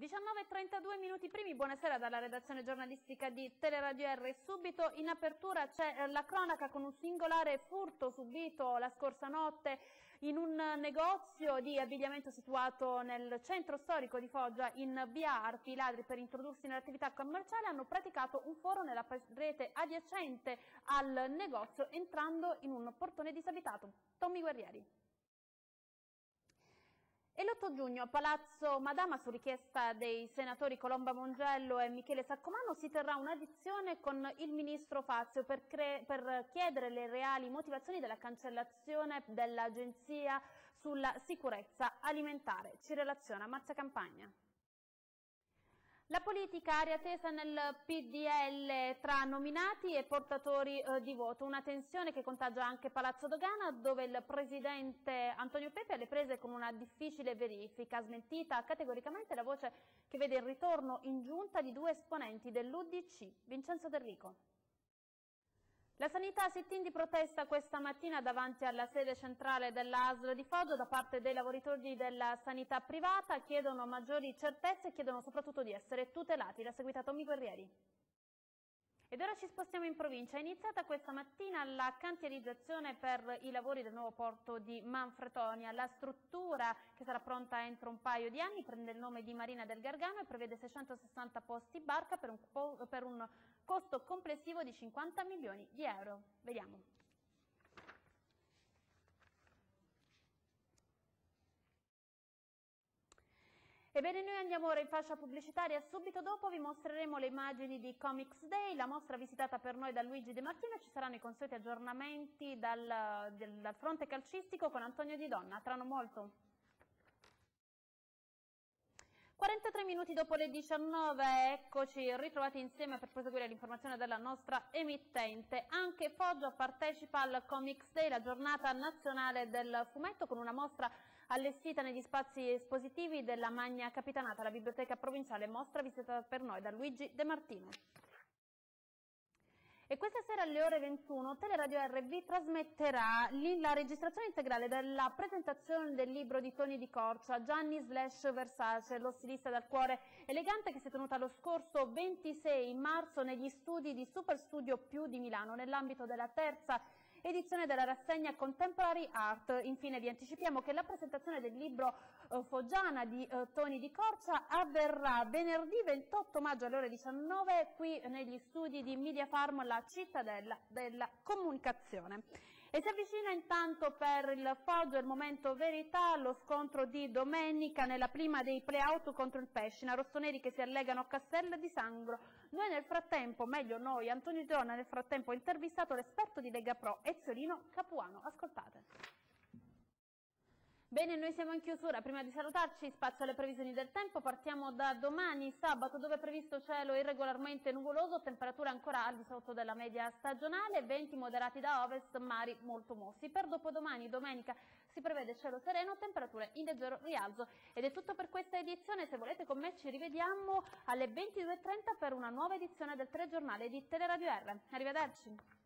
19.32 minuti primi, buonasera dalla redazione giornalistica di Teleradio R. Subito in apertura c'è eh, la cronaca con un singolare furto subito la scorsa notte in un negozio di abbigliamento situato nel centro storico di Foggia in via Arti. I ladri per introdursi nell'attività commerciale hanno praticato un foro nella parete adiacente al negozio entrando in un portone disabitato. Tommy Guerrieri. E l'8 giugno a Palazzo Madama, su richiesta dei senatori Colomba Mongello e Michele Saccomano, si terrà un'addizione con il ministro Fazio per, per chiedere le reali motivazioni della cancellazione dell'Agenzia sulla sicurezza alimentare. Ci relaziona Mazza Campagna. La politica aria tesa nel PDL tra nominati e portatori eh, di voto, una tensione che contagia anche Palazzo Dogana dove il presidente Antonio Pepe alle prese con una difficile verifica, smentita categoricamente la voce che vede il ritorno in giunta di due esponenti dell'UDC, Vincenzo Derrico. La sanità sit-in di protesta questa mattina davanti alla sede centrale dell'ASL di Foggia da parte dei lavoratori della sanità privata chiedono maggiori certezze e chiedono soprattutto di essere tutelati. La seguita Tommy Guerrieri. Ed ora ci spostiamo in provincia. È iniziata questa mattina la cantierizzazione per i lavori del nuovo porto di Manfretonia. La struttura, che sarà pronta entro un paio di anni, prende il nome di Marina del Gargano e prevede 660 posti barca per un, per un costo complessivo di 50 milioni di euro. Vediamo. Ebbene, noi andiamo ora in fascia pubblicitaria. Subito dopo vi mostreremo le immagini di Comics Day, la mostra visitata per noi da Luigi De Martino. Ci saranno i consueti aggiornamenti dal, dal fronte calcistico con Antonio Di Donna. Tra non molto. 43 minuti dopo le 19, eccoci ritrovati insieme per proseguire l'informazione della nostra emittente. Anche Foggia partecipa al Comics Day, la giornata nazionale del fumetto, con una mostra allestita negli spazi espositivi della Magna Capitanata, la biblioteca provinciale, mostra visitata per noi da Luigi De Martino. E questa sera alle ore 21 Teleradio R vi trasmetterà la registrazione integrale della presentazione del libro di Toni di Corcia, Gianni Slash Versace, lo stilista dal cuore elegante che si è tenuta lo scorso 26 marzo negli studi di Super Studio Più di Milano nell'ambito della terza edizione della rassegna Contemporary Art. Infine vi anticipiamo che la presentazione del libro eh, Foggiana di eh, Toni di Corcia avverrà venerdì 28 maggio alle ore 19 qui negli studi di Media Farm, la cittadella della comunicazione. E si avvicina intanto per il Foggio il momento verità, lo scontro di domenica nella prima dei play-out contro il Pescina, rossoneri che si allegano a Castello di Sangro. Noi nel frattempo, meglio noi, Antonio Giona nel frattempo ha intervistato l'esperto di Lega Pro, Eziolino Capuano. Ascoltate. Bene, noi siamo in chiusura. Prima di salutarci, spazio alle previsioni del tempo. Partiamo da domani, sabato, dove è previsto cielo irregolarmente nuvoloso, temperature ancora al di sotto della media stagionale, venti moderati da ovest, mari molto mossi. Per dopodomani, domenica, si prevede cielo sereno, temperature in leggero rialzo. Ed è tutto per questa edizione. Se volete con me ci rivediamo alle 22.30 per una nuova edizione del telegiornale di Teleradio R. Arrivederci.